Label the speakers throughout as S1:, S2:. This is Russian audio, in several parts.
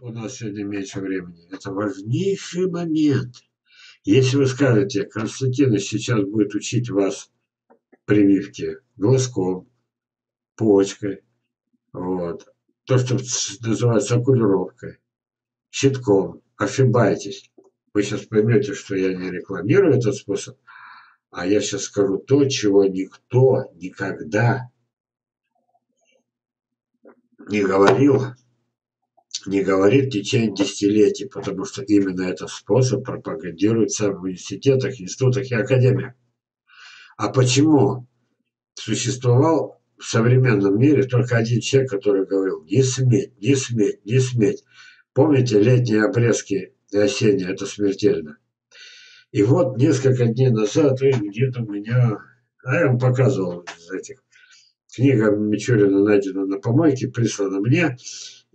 S1: у нас сегодня меньше времени. Это важнейший момент. Если вы скажете, Константин сейчас будет учить вас прививки глазком, почкой, вот, то, что называется окулировкой, щитком, ошибаетесь. Вы сейчас поймете, что я не рекламирую этот способ, а я сейчас скажу то, чего никто никогда не говорил, не говорит в течение десятилетий, потому что именно этот способ пропагандируется в университетах, институтах и академиях. А почему существовал в современном мире только один человек, который говорил «не сметь, не сметь, не сметь». Помните летние обрезки и осенние, это смертельно. И вот несколько дней назад где-то у меня, а я вам показывал из этих, книга Мичурина найдена на помойке, прислана мне,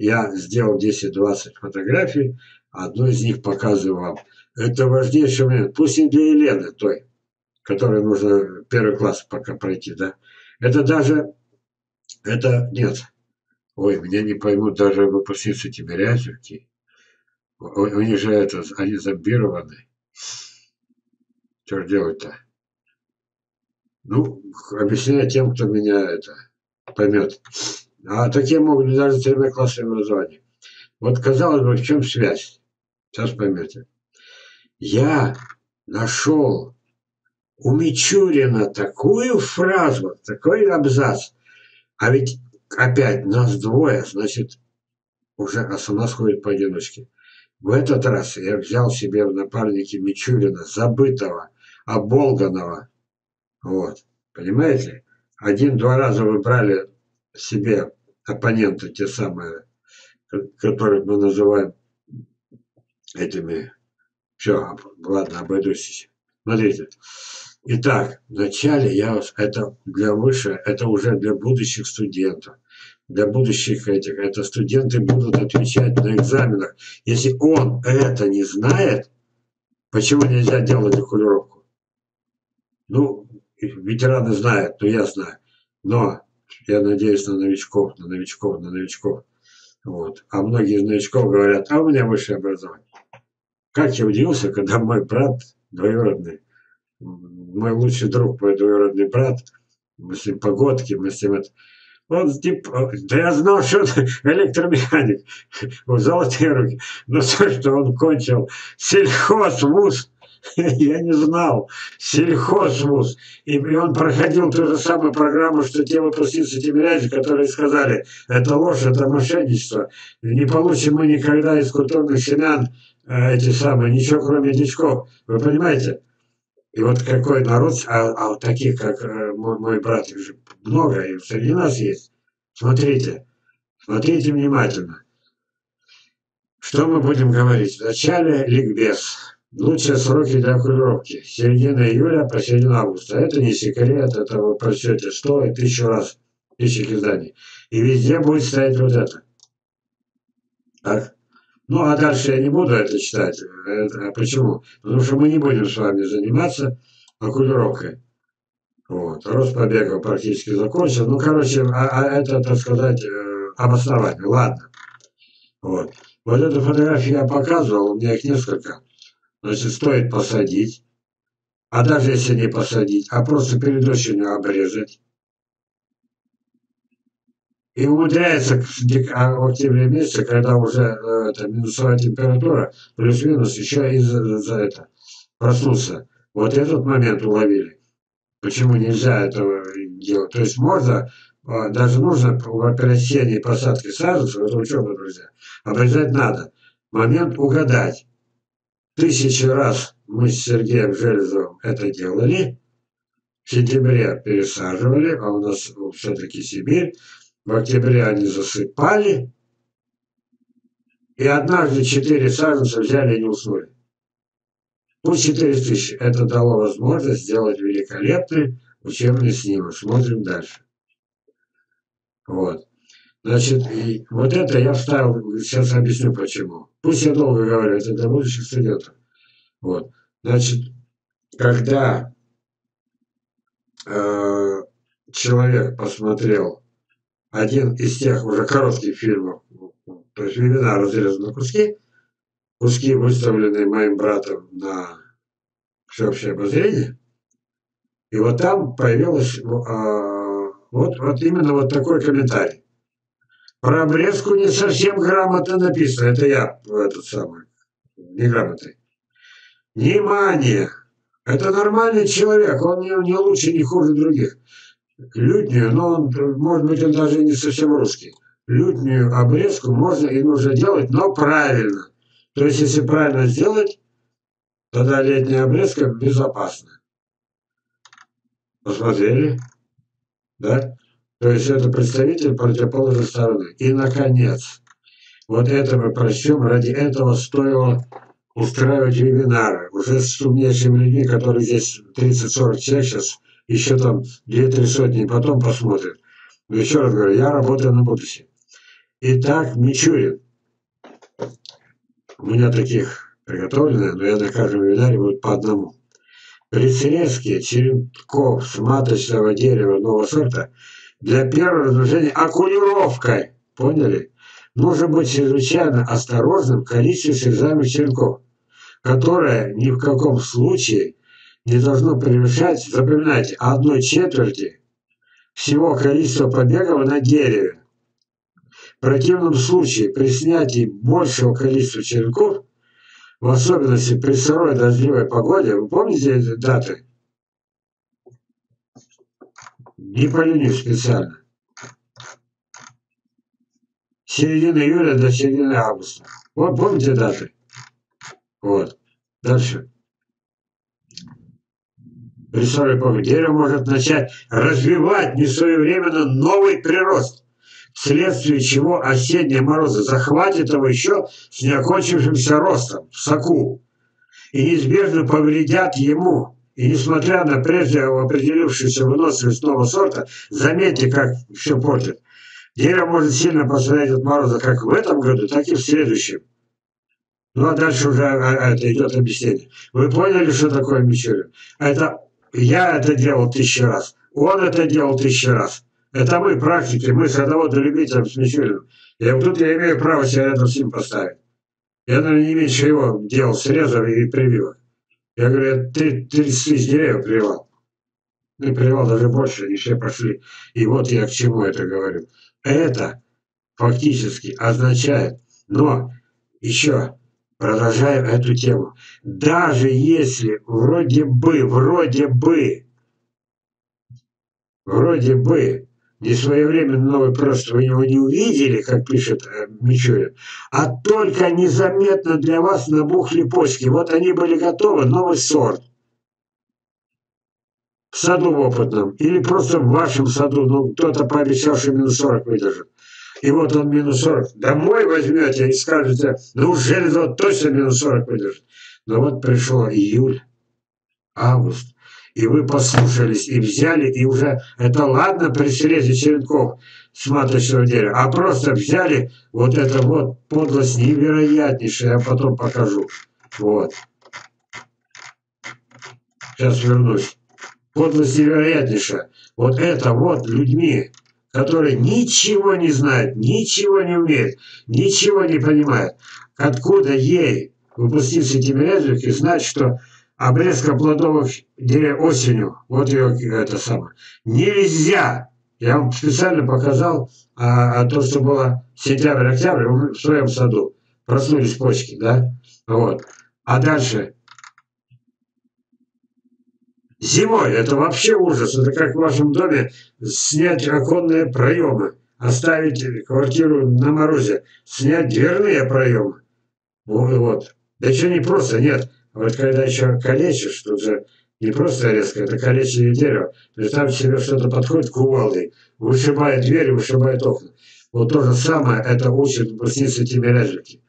S1: я сделал 10-20 фотографий, одну из них показываю вам. Это важнейший момент, пусть и для Елены той, которой нужно первый класс пока пройти, да. Это даже, это, нет, ой, меня не поймут даже выпускницы Тимирязевки. У, у же это, они зомбированы. Что делать-то? Ну, объясняю тем, кто меня это поймет. А такие могут быть даже тремя классами образования. Вот, казалось бы, в чем связь? Сейчас поймете. Я нашел у Мичурина такую фразу, такой абзац. А ведь опять нас двое, значит, уже а сама ходит поодиночке. В этот раз я взял себе в напарники Мичурина, забытого, оболганного. Вот. Понимаете? Один-два раза вы брали себе оппоненты, те самые, которых мы называем этими... Все, ладно, обойдусь. Смотрите. Итак, вначале я вас, это для выше, это уже для будущих студентов, для будущих этих, это студенты будут отвечать на экзаменах. Если он это не знает, почему нельзя делать окулировку? Ну, ветераны знают, но я знаю. Но я надеюсь на новичков, на новичков, на новичков. Вот. А многие из новичков говорят, а у меня высшее образование. Как я удивился, когда мой брат двоюродный мой лучший друг, мой двоюродный брат, мы с ним погодки, мы с ним это... Он типа, да я знал, что он электромеханик, у золотые руки, но то, что он кончил сельхозвуз, я не знал, сельхозвуз, и, он проходил ту же самую программу, что те выпускницы Тимирязи, которые сказали, это ложь, это мошенничество, не получим мы никогда из культурных семян э, эти самые, ничего кроме дичков, вы понимаете? И вот какой народ, а, а таких, как э, мой, мой брат, их же много, и среди нас есть. Смотрите, смотрите внимательно. Что мы будем говорить? В начале ликбез. Лучшие сроки для окулировки. Середина июля по середину августа. Это не секрет, это вы прочтете сто и тысячу раз, тысячи изданий. И везде будет стоять вот это. Так? Ну, а дальше я не буду это читать. А почему? Потому что мы не будем с вами заниматься окулировкой. Вот. Рост побегов практически закончен. Ну, короче, а, а это, так сказать, э, обоснование. Ладно. Вот. Вот эту фотографию я показывал, у меня их несколько. Значит, стоит посадить. А даже если не посадить, а просто перед осенью обрезать и умудряется а, в октябре месяце, когда уже э, это, минусовая температура, плюс-минус, еще и за, за это проснуться. Вот этот момент уловили. Почему нельзя этого делать? То есть можно, а, даже нужно в оперативной посадке саженцев, это учеба, друзья, обрезать надо. Момент угадать. Тысячи раз мы с Сергеем Железовым это делали. В сентябре пересаживали, а у нас все-таки Сибирь. В октябре они засыпали, и однажды четыре саженца взяли и не уснули. Пусть 4 тысячи. Это дало возможность сделать великолепный учебный снимок. Смотрим дальше. Вот. Значит, и вот это я вставил, сейчас объясню почему. Пусть я долго говорю, это для будущих студентов. Вот. Значит, когда э, человек посмотрел один из тех уже коротких фильмов то есть вебинар разрезан на куски, куски выставлены моим братом на всеобщее обозрение, и вот там появилось а, вот, вот именно вот такой комментарий. Про обрезку не совсем грамотно написано. Это я, этот самый, неграмотный. Внимание! Это нормальный человек, он не, не лучше, не хуже других. Лютнюю, но он, может быть, он даже не совсем русский. Лютнюю обрезку можно и нужно делать, но правильно. То есть, если правильно сделать, тогда летняя обрезка безопасна. Посмотрели? Да? То есть это представитель противоположной стороны. И, наконец, вот это мы прочтем, ради этого стоило устраивать вебинары. Уже с умнейшими людьми, которые здесь 30-40 человек сейчас, еще там 2-3 сотни, потом посмотрят. Но еще раз говорю, я работаю на будущее. Итак, Мичурин. У меня таких приготовлено, но я на каждом вебинаре будет по одному. При срезке черенков с маточного дерева нового сорта для первого размножения окулировкой, поняли? Нужно быть чрезвычайно осторожным в количестве срезаемых черенков, которое ни в каком случае не должно превышать, запоминайте, одной четверти всего количества побегов на дереве. В противном случае при снятии большего количества черенков, в особенности при сырой дождливой погоде, вы помните эти даты? Не поленюсь специально. Середина июля до середины августа. Вот помните даты? Вот. Дальше. Сырой погоде дерево может начать развивать несвоевременно новый прирост вследствие чего осенние морозы захватят его еще с неокончившимся ростом в соку и неизбежно повредят ему. И несмотря на прежде определившуюся выносливость нового сорта, заметьте, как все портит. Дерево может сильно пострадать от мороза как в этом году, так и в следующем. Ну а дальше уже а, а, это идет объяснение. Вы поняли, что такое Мичурин? Это я это делал тысячу раз. Он это делал тысячу раз. Это мы, практики, мы садоводы-любителям с Мичуриным. И вот тут я имею право себя рядом с ним поставить. Я, наверное, не меньше его делал срезов и прививок. Я говорю, 30 тысяч деревьев прививал. Ну, и прививал даже больше, они все пошли. И вот я к чему это говорю. Это фактически означает, но еще продолжаю эту тему. Даже если вроде бы, вроде бы, вроде бы несвоевременно новый просто вы его не увидели, как пишет э, Мичурин, а только незаметно для вас набухли почки. Вот они были готовы, новый сорт. В саду опытном или просто в вашем саду, ну кто-то пообещал, что минус 40 выдержит. И вот он минус 40. Домой возьмете и скажете, ну вот точно минус 40 выдержит. Но вот пришло июль, август, и вы послушались, и взяли, и уже это ладно при срезе черенков с маточного дерева, а просто взяли вот это вот подлость невероятнейшая, я потом покажу. Вот. Сейчас вернусь. Подлость невероятнейшая. Вот это вот людьми, которые ничего не знают, ничего не умеют, ничего не понимают. Откуда ей, выпустившей Тимирязевых, и знать, что обрезка деревьев осенью, вот ее это самое, нельзя. Я вам специально показал а, а то, что было сентябрь-октябрь в своем саду. Проснулись почки, да? Вот. А дальше Зимой это вообще ужас. Это как в вашем доме снять оконные проемы, оставить квартиру на морозе, снять дверные проемы. Вот. Да еще не просто, нет. Вот когда еще калечишь, тут же не просто резко, это калечение дерева. Представьте себе, что-то подходит кувалдой, вышибает двери, вышибает окна. Вот то же самое это учит брусница Тимирязевки.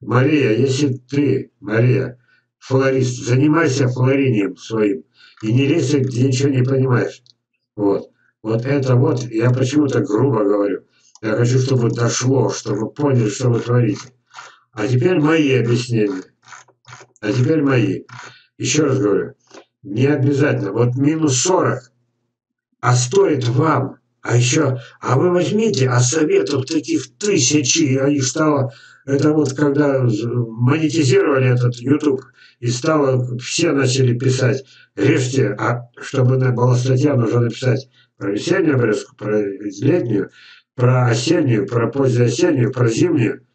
S1: Мария, если ты, Мария, флорист, занимайся флоринием своим и не лезь, где ничего не понимаешь. Вот. Вот это вот, я почему то грубо говорю. Я хочу, чтобы дошло, чтобы поняли, что вы творите. А теперь мои объяснения. А теперь мои. Еще раз говорю, не обязательно. Вот минус 40. А стоит вам А еще, а вы возьмите, а советов таких тысячи, а их стало, это вот когда монетизировали этот YouTube, и стало, все начали писать, режьте, а чтобы была статья, нужно написать про весеннюю обрезку, про летнюю, про осеннюю, про позднеосеннюю, про зимнюю.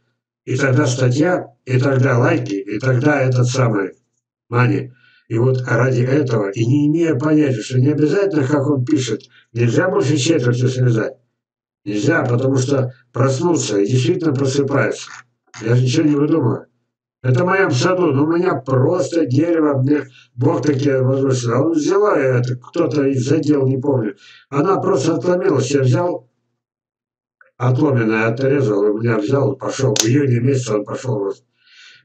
S1: И тогда статья, и тогда лайки, и тогда этот самый мани. И вот ради этого, и не имея понятия, что не обязательно, как он пишет, нельзя больше четвертью связать. Нельзя, потому что проснулся и действительно просыпается. Я же ничего не выдумываю. Это в моем саду, но у меня просто дерево, мне Бог такие возможности. А он взяла это, кто-то из отдела, не помню. Она просто отломилась, я взял, отломенное отрезал, и меня взял, пошел. В июне месяце он пошел рост.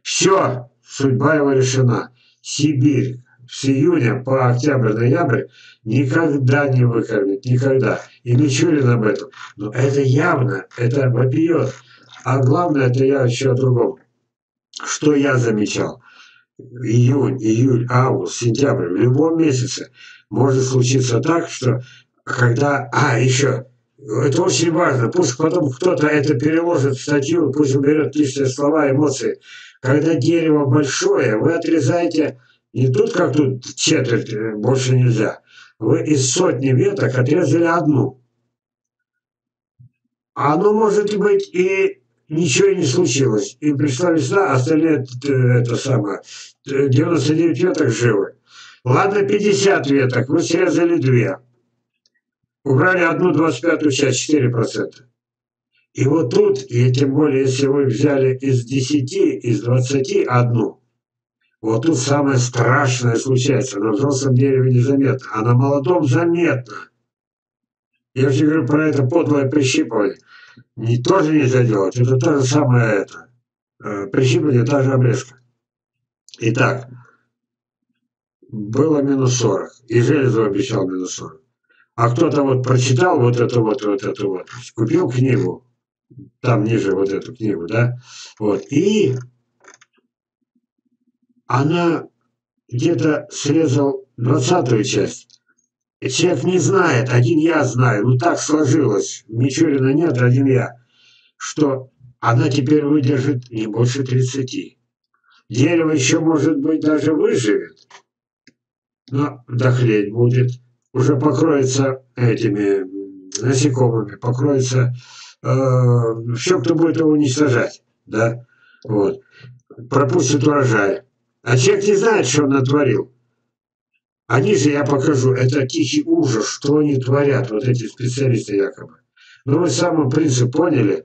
S1: Все, судьба его решена. Сибирь с июня по октябрь-ноябрь никогда не выкормит, никогда. И Мичурин об этом. Но это явно, это вопиет. А главное, это я еще о другом. Что я замечал? Июнь, июль, август, сентябрь, в любом месяце может случиться так, что когда... А, еще, это очень важно, пусть потом кто-то это переложит в статью, пусть уберет лишние слова, эмоции. Когда дерево большое, вы отрезаете не тут, как тут четверть, э, больше нельзя. Вы из сотни веток отрезали одну. Оно может быть и ничего не случилось. И пришла весна, остальные э, это самое, 99 веток живы. Ладно, 50 веток, вы срезали две. Убрали одну 25 часть, 4%. И вот тут, и тем более, если вы взяли из 10, из 20 одну, вот тут самое страшное случается. На взрослом дереве незаметно, а на молодом заметно. Я же говорю про это подлое прищипывание. Не, тоже нельзя делать. Это то же самое это. Э, прищипывание, та же обрезка. Итак, было минус 40. И Железов обещал минус 40. А кто-то вот прочитал вот это вот, вот это вот, купил книгу, там ниже вот эту книгу, да, вот, и она где-то срезал двадцатую часть. Человек не знает, один я знаю, ну так сложилось, Мичурина нет, один я, что она теперь выдержит не больше 30. Дерево еще, может быть, даже выживет, но дохлеть будет, уже покроется этими насекомыми, покроется э, все, кто будет его уничтожать, да, вот, пропустит урожай. А человек не знает, что он натворил. Они же, я покажу, это тихий ужас, что они творят, вот эти специалисты якобы. Но вы самый принцип поняли,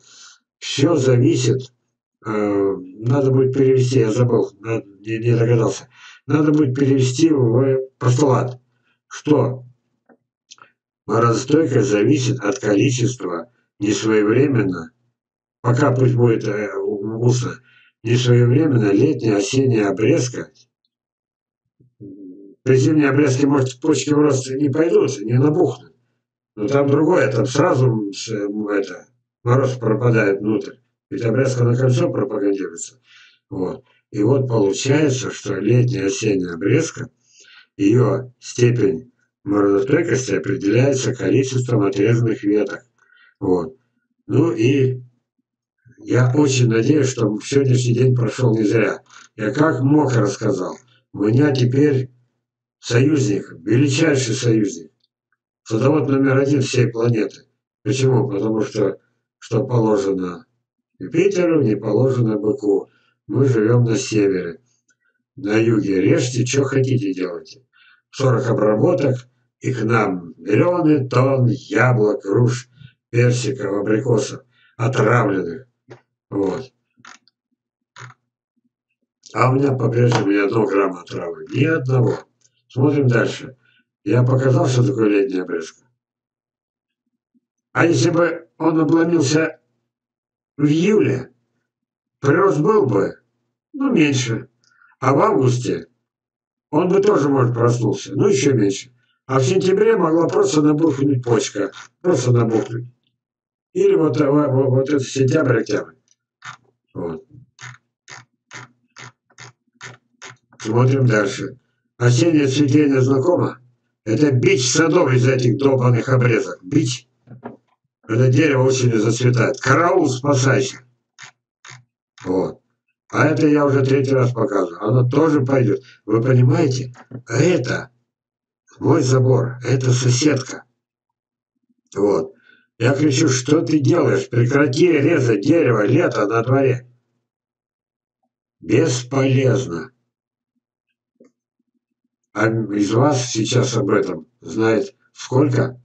S1: все зависит, э, надо будет перевести, я забыл, не, не догадался, надо будет перевести в постулат, что морозостойкость зависит от количества несвоевременно, пока пусть будет э, устно, несвоевременно летняя осенняя обрезка, при зимней обрезке, может, почки в рост не пойдут, не набухнут. Но там другое, там сразу это, мороз пропадает внутрь. Ведь обрезка на кольцо пропагандируется. Вот. И вот получается, что летняя осенняя обрезка, ее степень морозостойкости определяется количеством отрезанных веток. Вот. Ну и я очень надеюсь, что сегодняшний день прошел не зря. Я как мог рассказал. У меня теперь союзник, величайший союзник. Садовод номер один всей планеты. Почему? Потому что что положено Юпитеру, не положено быку. Мы живем на севере. На юге режьте, что хотите делайте. 40 обработок, и к нам миллионы тонн яблок, груш, персиков, абрикосов, отравленных. Вот. А у меня по-прежнему ни одного грамма травы. Ни одного. Смотрим дальше. Я показал, что такое летняя обрезка. А если бы он обломился в июле, прирост был бы, ну, меньше. А в августе он бы тоже, может, проснулся, ну, еще меньше. А в сентябре могла просто набухнуть почка. Просто набухнуть. Или вот, вот, вот это сентябрь-октябрь. Вот. Смотрим дальше. Осеннее цветение знакомо? Это бич садовый из этих долбанных обрезок. Бич. это дерево осенью зацветает. Караул, спасайся. Вот. А это я уже третий раз показываю. Оно тоже пойдет. Вы понимаете? Это мой забор. Это соседка. Вот. Я кричу, что ты делаешь? Прекрати резать дерево, лето на дворе. Бесполезно. А из вас сейчас об этом знает сколько?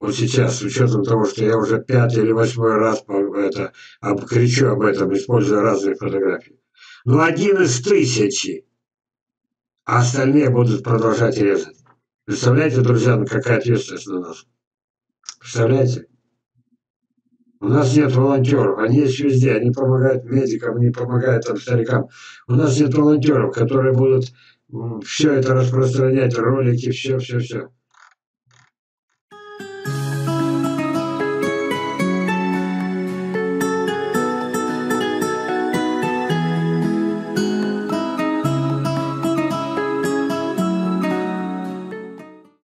S1: Вот сейчас, с учетом того, что я уже пятый или восьмой раз это, кричу об этом, используя разные фотографии. Ну, один из тысячи. А остальные будут продолжать резать. Представляете, друзья, ну какая ответственность на нас? Представляете? У нас нет волонтеров, они есть везде, они помогают медикам, они помогают там старикам. У нас нет волонтеров, которые будут все это распространять, ролики, все, все, все.